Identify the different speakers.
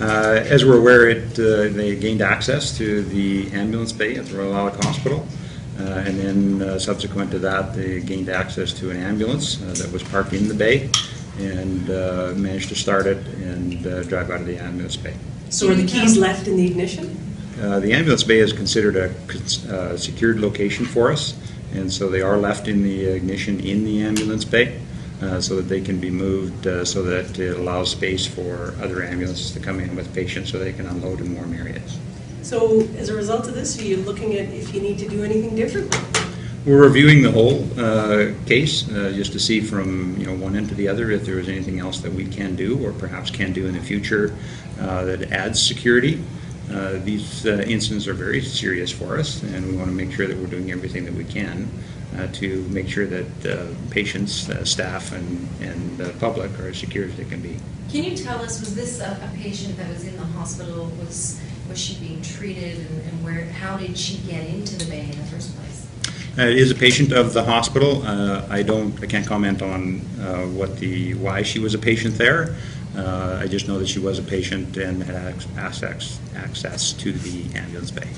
Speaker 1: Uh, As we're aware, it, uh, they gained access to the ambulance bay at the Royal Alex Hospital. Uh, And then uh, subsequent to that, they gained access to an ambulance uh, that was parked in the bay and uh, managed to start it and uh, drive out of the ambulance bay.
Speaker 2: So are the keys left in the ignition?
Speaker 1: Uh, The ambulance bay is considered a uh, secured location for us, and so they are left in the ignition in the ambulance bay uh, so that they can be moved uh, so that it allows space for other ambulances to come in with patients so they can unload in warm areas.
Speaker 2: So as a result of this, are you looking at if you need to do anything different?
Speaker 1: We're reviewing the whole uh, case, uh, just to see from, you know, one end to the other, if there is anything else that we can do, or perhaps can do in the future, uh, that adds security. Uh, These uh, incidents are very serious for us, and we want to make sure that we're doing everything that we can uh, to make sure that uh, patients, uh, staff, and and the public are as secure as they can be.
Speaker 3: Can you tell us, was this a, a patient that was in the hospital, was, was she being treated, and, and where, how did she get into the bay in the first place?
Speaker 1: Uh, It is a patient of the hospital. Uh, I don't, I can't comment on uh, what the, why she was a patient there. Uh, I just know that she was a patient and had access, access to the ambulance bay.